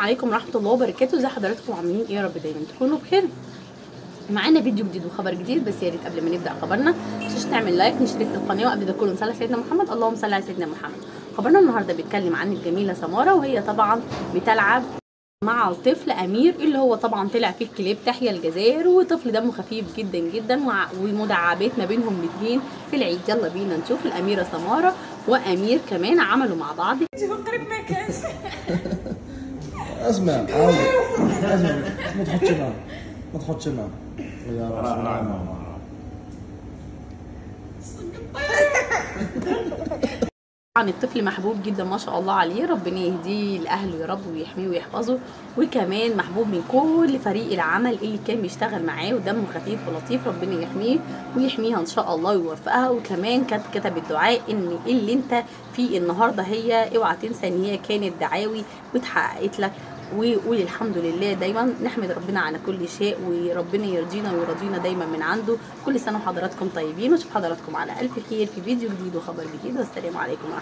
عليكم ورحمة الله وبركاته. ازي حضراتكم عاملين إيه يا رب دايما تكونوا بخير؟ معانا فيديو جديد وخبر جديد بس يا ريت قبل ما نبدأ خبرنا متنسوش نعمل like نشترك في القناة وقبل ده كله. نصلي على سيدنا محمد اللهم صل على سيدنا محمد. خبرنا النهارده بيتكلم عن الجميلة سمارة وهي طبعا بتلعب مع الطفل أمير اللي هو طبعا طلع في الكليب تحيا الجزائر وطفل دمه خفيف جدا جدا ومداعبات ما بينهم الاثنين في العيد. يلا بينا نشوف الأميرة سمارة وأمير كمان عملوا مع بعض. اسمع ما تحطش ما تحطش يا طبعا الطفل محبوب جدا ما شاء الله عليه. ربنا يهديه لأهله يا رب ويحميه ويحفظه. وكمان محبوب من كل فريق العمل اللي كان بيشتغل معاه ودمه خفيف ولطيف. ربنا يحميه ويحميها إن شاء الله ويوفقها. وكمان كانت كتبت دعاء إن اللي أنت فيه النهارده هي اوعى تنسى إن هي كانت دعاوي واتحققت لك. وقولي الحمد لله دايما نحمد ربنا على كل شيء وربنا يرضينا ويرضينا دايما من عنده. كل سنة وحضراتكم طيبين واشوف حضراتكم على ألف خير في فيديو جديد وخبر جديد. والسلام عليكم ورحمة